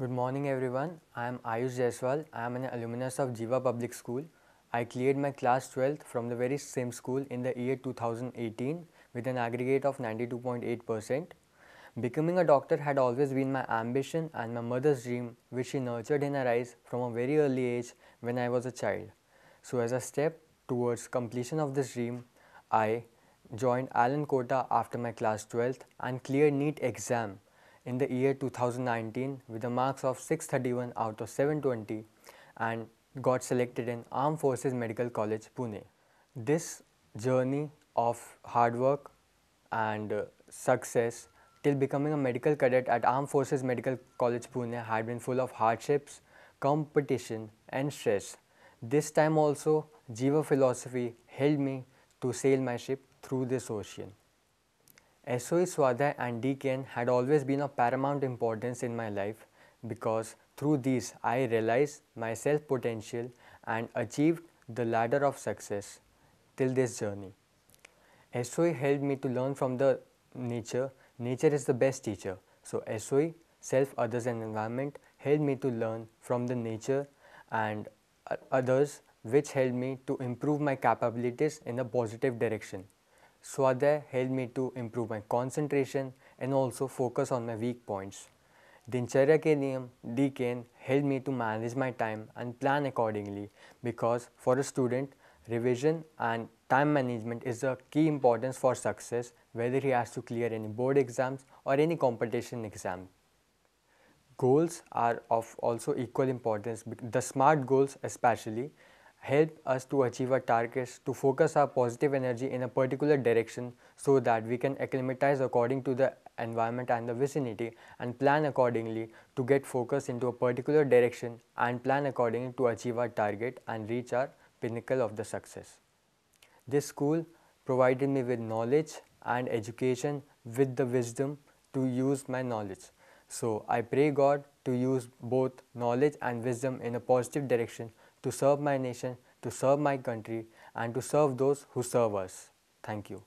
Good morning everyone. I am Ayush Jaiswal. I am an alumnus of Jiva Public School. I cleared my class 12th from the very same school in the year 2018 with an aggregate of 92.8%. Becoming a doctor had always been my ambition and my mother's dream which she nurtured in her eyes from a very early age when I was a child. So as a step towards completion of this dream, I joined Allen Kota after my class 12th and cleared NEET exam in the year 2019 with the marks of 631 out of 720 and got selected in Armed Forces Medical College, Pune. This journey of hard work and uh, success till becoming a medical cadet at Armed Forces Medical College, Pune had been full of hardships, competition and stress. This time also Jiva philosophy helped me to sail my ship through this ocean. SOE Swadhyay and DKN had always been of paramount importance in my life because through these I realized my self potential and achieved the ladder of success till this journey. SOE helped me to learn from the nature. Nature is the best teacher. So SOE, self, others and environment helped me to learn from the nature and others which helped me to improve my capabilities in a positive direction. Swadhyay helped me to improve my concentration and also focus on my weak points. Dincharya ke niyam DKN helped me to manage my time and plan accordingly because for a student revision and time management is a key importance for success whether he has to clear any board exams or any competition exam. Goals are of also equal importance. The SMART goals especially help us to achieve our targets to focus our positive energy in a particular direction so that we can acclimatize according to the environment and the vicinity and plan accordingly to get focus into a particular direction and plan accordingly to achieve our target and reach our pinnacle of the success. This school provided me with knowledge and education with the wisdom to use my knowledge. So I pray God to use both knowledge and wisdom in a positive direction to serve my nation, to serve my country and to serve those who serve us. Thank you.